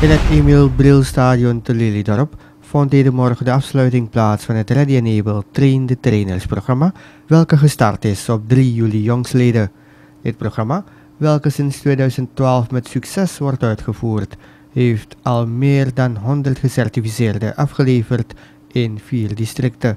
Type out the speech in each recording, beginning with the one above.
In het Emiel Bril Stadion te Lelydorp vond deze morgen de afsluiting plaats van het Ready Enable Train the Trainers programma, welke gestart is op 3 juli jongsleden. Dit programma, welke sinds 2012 met succes wordt uitgevoerd, heeft al meer dan 100 gecertificeerden afgeleverd in vier districten.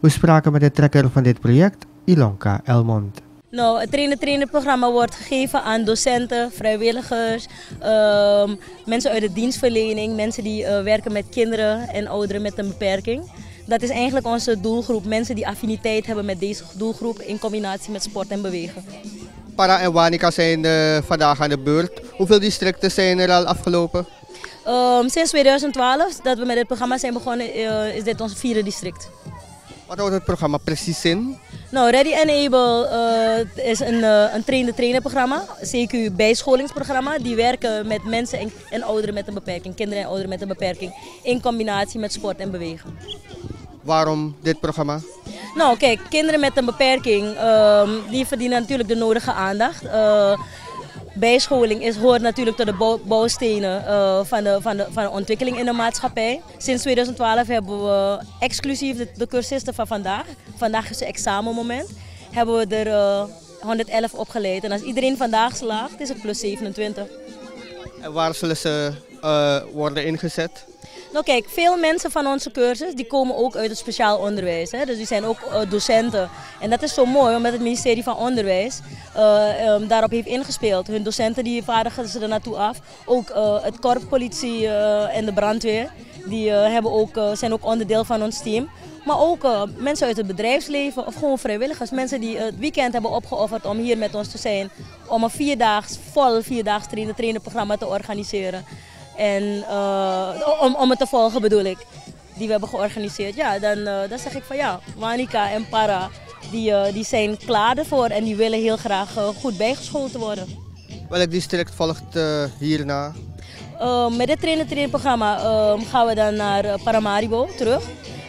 We spraken met de trekker van dit project, Ilonka Elmond. Nou, het trainen-trainen programma wordt gegeven aan docenten, vrijwilligers, ehm, mensen uit de dienstverlening, mensen die uh, werken met kinderen en ouderen met een beperking. Dat is eigenlijk onze doelgroep, mensen die affiniteit hebben met deze doelgroep in combinatie met sport en bewegen. Para en Wanica zijn uh, vandaag aan de beurt. Hoeveel districten zijn er al afgelopen? Um, sinds 2012 dat we met dit programma zijn begonnen, uh, is dit ons vierde district. Wat houdt het programma precies in? Nou, Ready Enable uh, is een, uh, een trainer-trainer programma, CQ bijscholingsprogramma. Die werken met mensen en, en, ouderen met een beperking, kinderen en ouderen met een beperking, in combinatie met sport en bewegen. Waarom dit programma? Nou, kijk, kinderen met een beperking, uh, die verdienen natuurlijk de nodige aandacht. Uh, bijscholing is, hoort natuurlijk tot de bouwstenen uh, van, de, van, de, van ontwikkeling in de maatschappij. Sinds 2012 hebben we exclusief de, cursisten van vandaag, vandaag is het examenmoment, hebben we er uh, 111 opgeleid. En als iedereen vandaag slaagt, is het plus 27. En waar zullen ze uh, worden ingezet? Nou kijk, veel mensen van onze cursus die komen ook uit het speciaal onderwijs. Hè? Dus die zijn ook uh, docenten. En dat is zo mooi omdat het ministerie van Onderwijs uh, um, daarop heeft ingespeeld. Hun docenten die vaardigen ze er naartoe af. Ook uh, het korpspolitie en de brandweer die hebben ook, zijn ook onderdeel van ons team. Maar ook mensen uit het bedrijfsleven of gewoon vrijwilligers. Mensen die het weekend hebben opgeofferd om hier met ons te zijn. Om een vierdaags, vol vierdaags trainen, trainen programma te organiseren. En uh, om, om het te volgen bedoel ik. Die we hebben georganiseerd. Ja, dan, uh, dan zeg ik van ja, Wanika en Para die, uh, die zijn klaar ervoor en die willen heel graag goed bijgeschoold worden. Welk district volgt hierna? met dit trainen-trainen programma gaan we dan naar Paramaribo terug.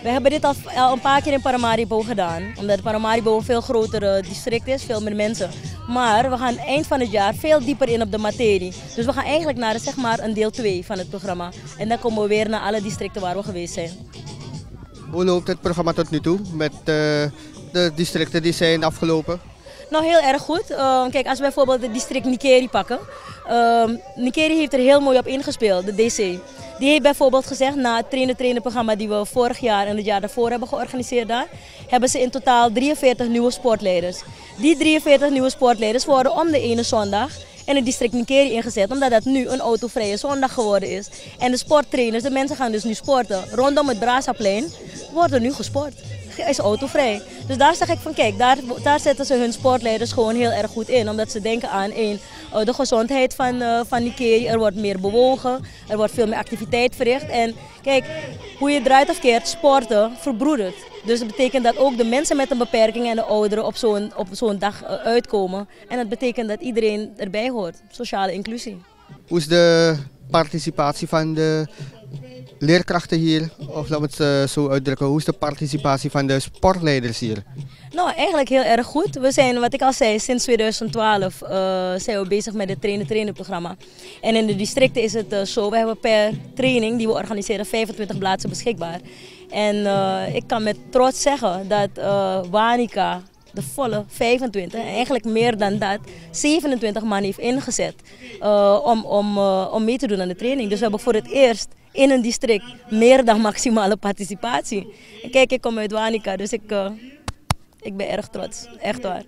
We hebben dit al, al, een paar keer in Paramaribo gedaan. Omdat Paramaribo een veel groter district is, veel meer mensen. Maar we gaan eind van het jaar veel dieper in op de materie. Dus we gaan eigenlijk naar zeg maar, een deel 2 van het programma. En dan komen we weer naar alle districten waar we geweest zijn. Hoe loopt het programma tot nu toe met uh, de districten die zijn afgelopen? Nou, heel erg goed. Uh, kijk, als we bijvoorbeeld het district Nikeri pakken. Uh, Nikeri heeft er heel mooi op ingespeeld, de DC. Die heeft bijvoorbeeld gezegd, na het trainen-trainen programma die we vorig jaar en het jaar daarvoor hebben georganiseerd daar, hebben ze in totaal 43 nieuwe sportleiders. Die 43 nieuwe sportleiders worden om de ene zondag in het district Nikeri ingezet, omdat dat nu een autovrije zondag geworden is. En de sporttrainers, de mensen gaan dus nu sporten. Rondom het Brasaplein wordt er nu gesport. Is autovrij. Dus daar zeg ik van kijk, daar, daar zetten ze hun sportleiders gewoon heel erg goed in. Omdat ze denken aan één, uh, de gezondheid van, uh, van Nikeri. Er wordt meer bewogen, er wordt veel meer activiteit verricht. En kijk, hoe je draait of keert, sporten verbroedert. Dus dat betekent dat ook de mensen met een beperking en de ouderen op zo'n zo'n dag uh, uitkomen. En dat betekent dat iedereen erbij hoort, sociale inclusie. Hoe is de participatie van de leerkrachten hier, of laat me het uh, zo uitdrukken, hoe is de participatie van de sportleiders hier? Nou, eigenlijk heel erg goed. We zijn, wat ik al zei, sinds 2012 uh, zijn we bezig met het trainen-trainen programma. En in de districten is het uh, zo, we hebben per training die we organiseren 25 plaatsen beschikbaar. En ik kan met trots zeggen dat Wanica de volle 25, eigenlijk meer dan dat, 27 man heeft ingezet om, om, om mee te doen aan de training. Dus we hebben voor het eerst in een district meer dan maximale participatie. En kijk, ik kom uit Wanica, dus ik, uh, ik ben erg trots. Echt waar.